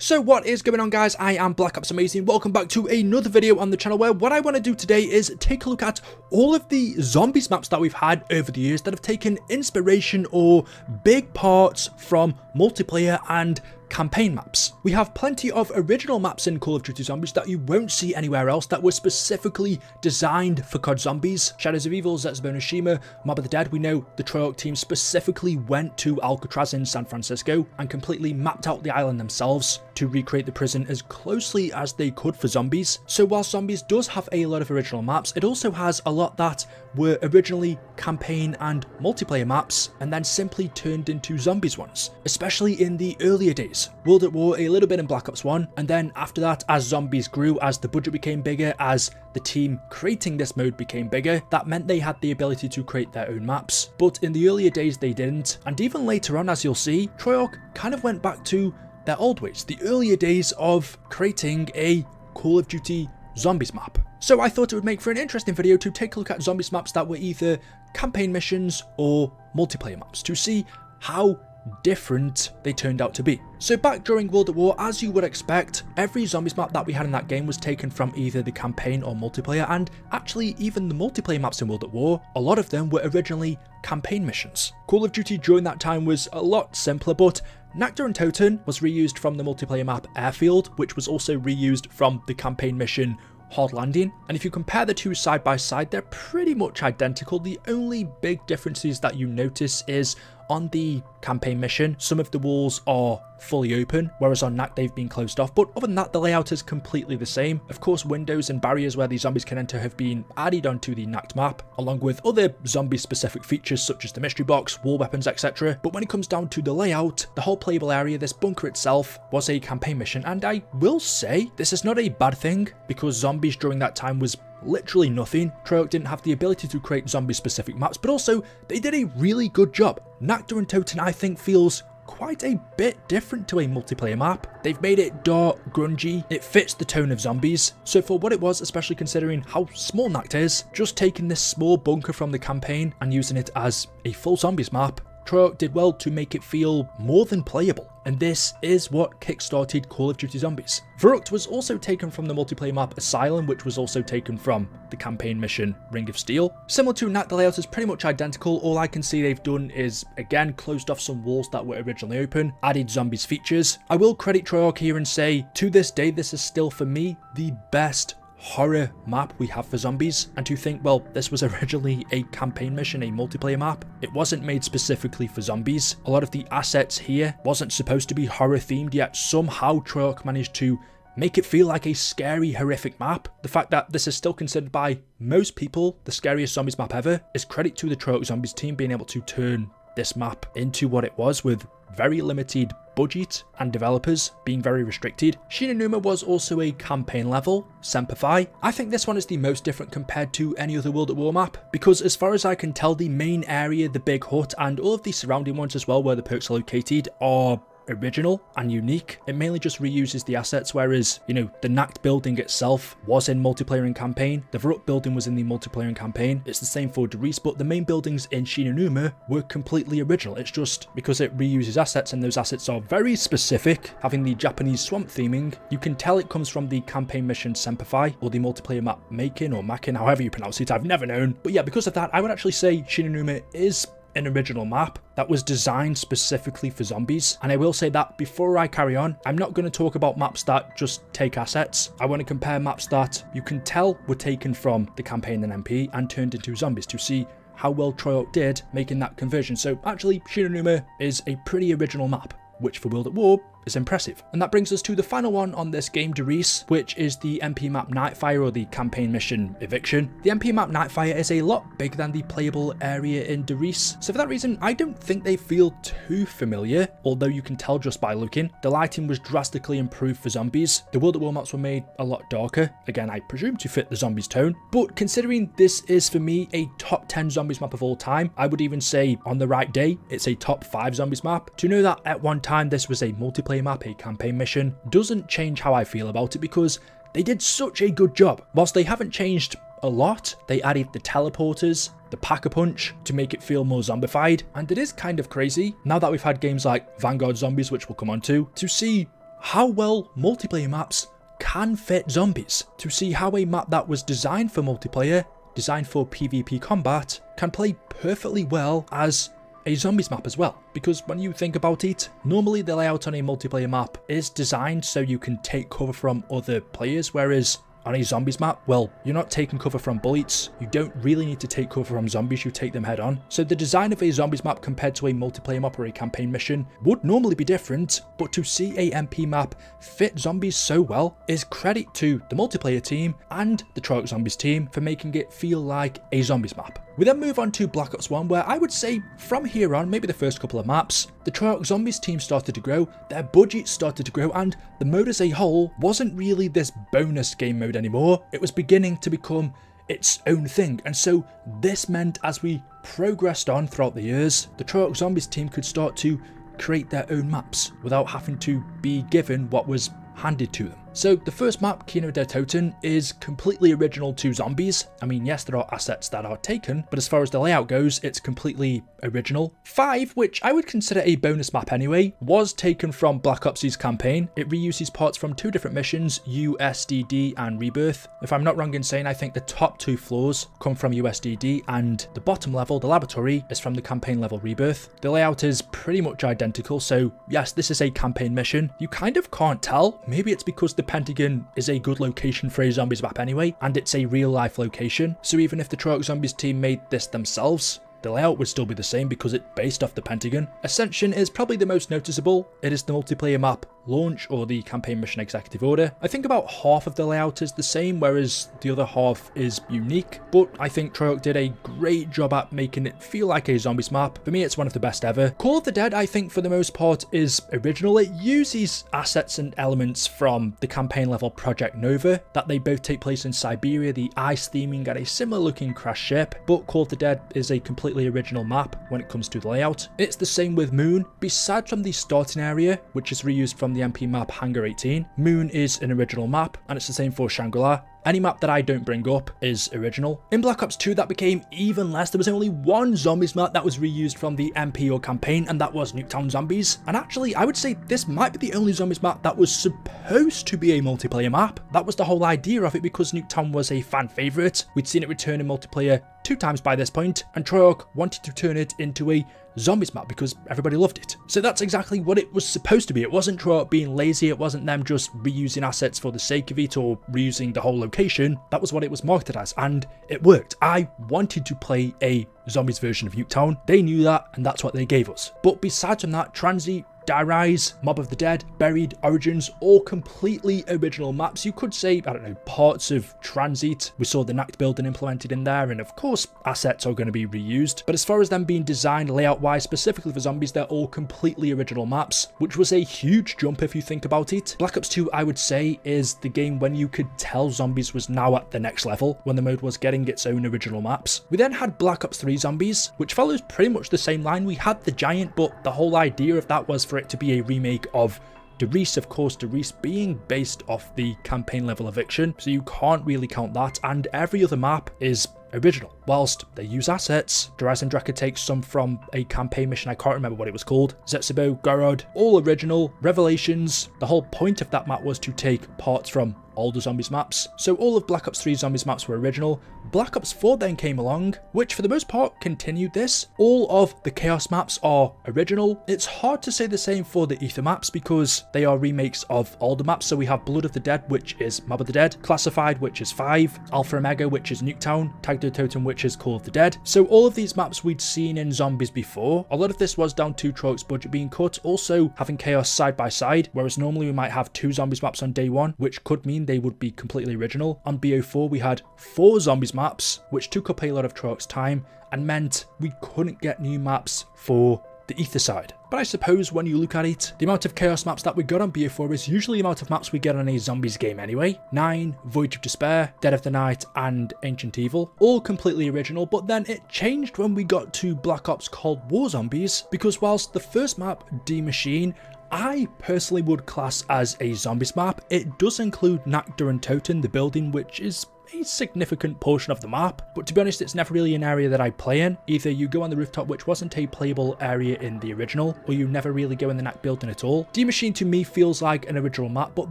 So what is going on guys, I am Black Ops Amazing, welcome back to another video on the channel where what I want to do today is take a look at all of the zombies maps that we've had over the years that have taken inspiration or big parts from multiplayer and campaign maps. We have plenty of original maps in Call of Duty Zombies that you won't see anywhere else that were specifically designed for COD Zombies. Shadows of Evil, Zetsubou Mob of the Dead, we know the Treyarch team specifically went to Alcatraz in San Francisco and completely mapped out the island themselves to recreate the prison as closely as they could for zombies. So while Zombies does have a lot of original maps, it also has a lot that were originally campaign and multiplayer maps and then simply turned into zombies ones, especially in the earlier days. World at War a little bit in Black Ops 1 and then after that as zombies grew, as the budget became bigger, as the team creating this mode became bigger, that meant they had the ability to create their own maps. But in the earlier days they didn't and even later on as you'll see, Treyarch kind of went back to their old ways, the earlier days of creating a Call of Duty Zombies map. So I thought it would make for an interesting video to take a look at Zombies maps that were either campaign missions or multiplayer maps to see how different they turned out to be. So back during World at War, as you would expect, every zombies map that we had in that game was taken from either the campaign or multiplayer, and actually even the multiplayer maps in World at War, a lot of them were originally campaign missions. Call of Duty during that time was a lot simpler, but Nacht der Untoten was reused from the multiplayer map Airfield, which was also reused from the campaign mission Hard Landing. And if you compare the two side by side, they're pretty much identical. The only big differences that you notice is on the campaign mission, some of the walls are fully open, whereas on Nacht they've been closed off. But other than that, the layout is completely the same. Of course, windows and barriers where these zombies can enter have been added onto the Nacht map, along with other zombie-specific features such as the mystery box, wall weapons, etc. But when it comes down to the layout, the whole playable area, this bunker itself, was a campaign mission. And I will say, this is not a bad thing, because zombies during that time was literally nothing. Treyarch didn't have the ability to create zombie-specific maps, but also they did a really good job. Nacht der Toten, I think, feels quite a bit different to a multiplayer map. They've made it dark, grungy, it fits the tone of zombies. So for what it was, especially considering how small Nacht is, just taking this small bunker from the campaign and using it as a full zombies map Treyarch did well to make it feel more than playable, and this is what kickstarted Call of Duty Zombies. Verrückt was also taken from the multiplayer map Asylum, which was also taken from the campaign mission Ring of Steel. Similar to Nacht, the layout is pretty much identical, all I can see they've done is, again, closed off some walls that were originally open, added zombies features. I will credit Treyarch here and say, to this day, this is still for me the best horror map we have for zombies and to think well this was originally a campaign mission a multiplayer map. It wasn't made specifically for zombies. A lot of the assets here wasn't supposed to be horror themed yet somehow Treyarch managed to make it feel like a scary horrific map. The fact that this is still considered by most people the scariest zombies map ever is credit to the Treyarch zombies team being able to turn this map into what it was with very limited budget and developers being very restricted. Shi No Numa was also a campaign level, Semper Fi. I think this one is the most different compared to any other World at War map, because as far as I can tell, the main area, the big hut, and all of the surrounding ones as well where the perks are located are original and unique. It mainly just reuses the assets, whereas, you know, the Nacht building itself was in multiplayer and campaign. The Verrückt building was in the multiplayer and campaign. It's the same for Der Riese, but the main buildings in Shi No Numa were completely original. It's just because it reuses assets and those assets are very specific, having the Japanese swamp theming, you can tell it comes from the campaign mission Semper Fi or the multiplayer map Making or Makin, however you pronounce it, I've never known. But yeah, because of that, I would actually say Shi No Numa is an original map that was designed specifically for zombies. And I will say that before I carry on, I'm not going to talk about maps that just take assets. I want to compare maps that you can tell were taken from the campaign and MP and turned into zombies to see how well Treyarch did making that conversion. So actually, Shi No Numa is a pretty original map, which for World at War is impressive. And that brings us to the final one on this game, Der Riese, which is the MP map Nightfire or the campaign mission Eviction. The MP map Nightfire is a lot bigger than the playable area in Der Riese, so for that reason, I don't think they feel too familiar, although you can tell just by looking. The lighting was drastically improved for zombies. The World at War maps were made a lot darker, again, I presume to fit the zombies tone, but considering this is for me a top 10 zombies map of all time, I would even say on the right day, it's a top 5 zombies map. To know that at one time this was a multiplayer map, a campaign mission, doesn't change how I feel about it because they did such a good job. Whilst they haven't changed a lot, they added the teleporters, the pack-a-punch to make it feel more zombified, and it is kind of crazy, now that we've had games like Vanguard Zombies, which we'll come on to, to see how well multiplayer maps can fit zombies, to see how a map that was designed for multiplayer, designed for PvP combat, can play perfectly well as a zombies map as well. Because when you think about it, normally the layout on a multiplayer map is designed so you can take cover from other players, whereas on a zombies map, well, you're not taking cover from bullets. You don't really need to take cover from zombies, you take them head on. So the design of a zombies map compared to a multiplayer map or a campaign mission would normally be different, but to see a MP map fit zombies so well is credit to the multiplayer team and the Treyarch Zombies team for making it feel like a zombies map. We then move on to Black Ops 1 where I would say from here on, maybe the first couple of maps, the Treyarch Zombies team started to grow, their budget started to grow and the mode as a whole wasn't really this bonus game mode anymore, it was beginning to become its own thing and so this meant as we progressed on throughout the years, the Treyarch Zombies team could start to create their own maps without having to be given what was handed to them. So the first map, Kino der Toten, is completely original to zombies. I mean, yes, there are assets that are taken, but as far as the layout goes, it's completely original. 5, which I would consider a bonus map anyway, was taken from Black Ops' campaign. It reuses parts from two different missions, USDD and Rebirth. If I'm not wrong in saying, I think the top two floors come from USDD and the bottom level, the laboratory, is from the campaign level Rebirth. The layout is pretty much identical, so yes, this is a campaign mission. You kind of can't tell. Maybe it's because the Pentagon is a good location for a zombies map anyway, and it's a real life location. So even if the Treyarch Zombies team made this themselves, the layout would still be the same because it's based off the Pentagon. Ascension is probably the most noticeable. It is the multiplayer map launch or the campaign mission executive order. I think about half of the layout is the same, whereas the other half is unique, but I think Treyarch did a great job at making it feel like a zombies map. For me, it's one of the best ever. Call of the Dead, I think for the most part, is original. It uses assets and elements from the campaign level Project Nova, that they both take place in Siberia, the ice theming and a similar looking crash ship, but Call of the Dead is a completely original map when it comes to the layout. It's the same with Moon, besides from the starting area, which is reused from the the MP map Hangar 18. Moon is an original map, and it's the same for Shangri-La. Any map that I don't bring up is original. In Black Ops 2 that became even less, there was only one zombies map that was reused from the MPO campaign and that was Nuketown Zombies. And actually I would say this might be the only zombies map that was supposed to be a multiplayer map. That was the whole idea of it because Nuketown was a fan favourite. We'd seen it return in multiplayer two times by this point and Treyarch wanted to turn it into a zombies map because everybody loved it. So that's exactly what it was supposed to be. It wasn't Treyarch being lazy, it wasn't them just reusing assets for the sake of it or reusing the whole location. That was what it was marketed as and it worked. I wanted to play a zombies version of Nuketown. They knew that and that's what they gave us. But besides from that, Transit Die Rise, Mob of the Dead, Buried, Origins, all completely original maps. You could say, I don't know, parts of Transit. We saw the Nacht building implemented in there, and of course, assets are going to be reused. But as far as them being designed layout-wise, specifically for zombies, they're all completely original maps, which was a huge jump if you think about it. Black Ops 2, I would say, is the game when you could tell zombies was now at the next level, when the mode was getting its own original maps. We then had Black Ops 3 Zombies, which follows pretty much the same line. We had the Giant, but the whole idea of that was for for it to be a remake of Der Riese, of course, Der Riese being based off the campaign level eviction, so you can't really count that, and every other map is original. Whilst they use assets, Der Eisendrache takes some from a campaign mission, I can't remember what it was called, Zetsubou, Gorod, all original, Revelations, the whole point of that map was to take parts from the zombies maps. So all of Black Ops 3 zombies maps were original. Black Ops 4 then came along, which for the most part continued this. All of the Chaos maps are original. It's hard to say the same for the Ether maps because they are remakes of older maps. So we have Blood of the Dead, which is Mob of the Dead, Classified, which is 5, Alpha Omega, which is Nuketown, Tag Toten, which is Call of the Dead. So all of these maps we'd seen in zombies before. A lot of this was down to Treyarch's budget being cut, also having Chaos side by side, whereas normally we might have two zombies maps on day one, which could mean they would be completely original. On BO4 we had four zombies maps, which took up a lot of Treyarch's time and meant we couldn't get new maps for the ether side. But I suppose when you look at it, the amount of chaos maps that we got on BO4 is usually the amount of maps we get on a zombies game anyway. 9, Voyage of Despair, Dead of the Night and Ancient Evil, all completely original, but then it changed when we got to Black Ops Cold War Zombies, because whilst the first map, Die Maschine, I personally would class as a zombies map. It does include Nacht der Untoten, the building, which is a significant portion of the map. But to be honest, it's never really an area that I play in. Either you go on the rooftop, which wasn't a playable area in the original, or you never really go in the Nacht building at all. Die Maschine to me feels like an original map, but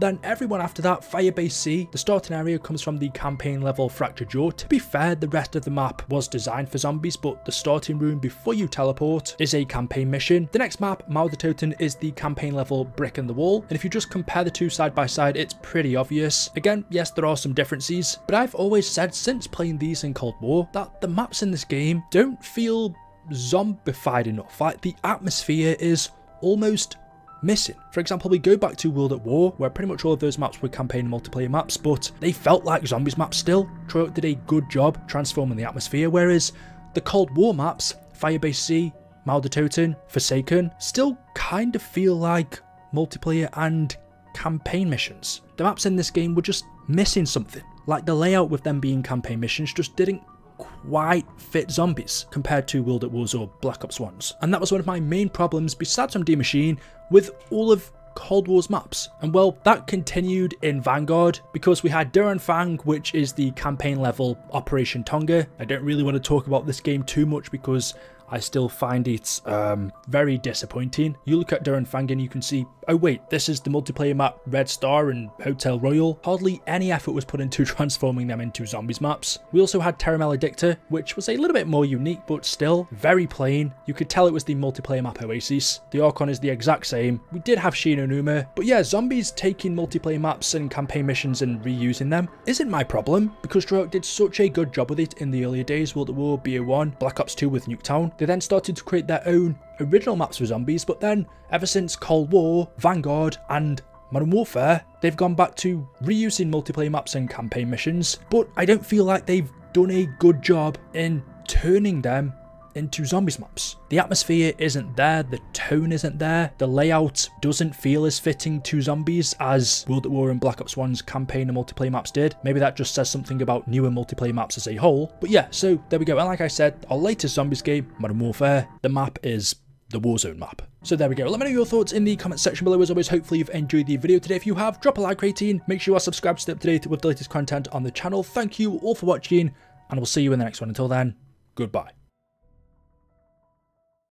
then everyone after that, Firebase Z, the starting area comes from the campaign level Fractured Jaw. To be fair, the rest of the map was designed for zombies, but the starting room before you teleport is a campaign mission. The next map, Mauer der Toten, is the campaign level Brick in the Wall, and if you just compare the two side by side, it's pretty obvious. Again, yes, there are some differences, but I've always said since playing these in Cold War that the maps in this game don't feel zombified enough. Like the atmosphere is almost missing. For example, we go back to World at War, where pretty much all of those maps were campaign multiplayer maps, but they felt like zombies maps still. Treyarch did a good job transforming the atmosphere, whereas the Cold War maps, Firebase Z, Toten, Forsaken, still kind of feel like multiplayer and campaign missions. The maps in this game were just missing something. Like the layout with them being campaign missions just didn't quite fit zombies compared to World at Wars or Black Ops 1s. And that was one of my main problems besides some Die Maschine with all of Cold War's maps. And well, that continued in Vanguard because we had Der Anfang, which is the campaign level Operation Tonga. I don't really want to talk about this game too much because I still find it um, very disappointing. You look at Der Anfang and you can see oh wait, this is the multiplayer map Red Star and Hotel Royal. Hardly any effort was put into transforming them into zombies maps. We also had Terra Maledicta, which was a little bit more unique, but still very plain. You could tell it was the multiplayer map Oasis. The Archon is the exact same. We did have Shi No but yeah, zombies taking multiplayer maps and campaign missions and reusing them isn't my problem, because Treyarch did such a good job with it in the earlier days, World at War, BO1, Black Ops 2 with Nuketown. They then started to create their own original maps for zombies, but then ever since Cold War, Vanguard, and Modern Warfare, they've gone back to reusing multiplayer maps and campaign missions, but I don't feel like they've done a good job in turning them into zombies maps. The atmosphere isn't there, the tone isn't there, the layout doesn't feel as fitting to zombies as World at War and Black Ops 1's campaign and multiplayer maps did. Maybe that just says something about newer multiplayer maps as a whole. But yeah, so there we go. And like I said, our latest zombies game, Modern Warfare, the map is the Warzone map. So there we go. Let me know your thoughts in the comment section below. As always, hopefully you've enjoyed the video today. If you have, drop a like rating. Make sure you are subscribed to stay up to date with the latest content on the channel. Thank you all for watching, and I will see you in the next one. Until then, goodbye.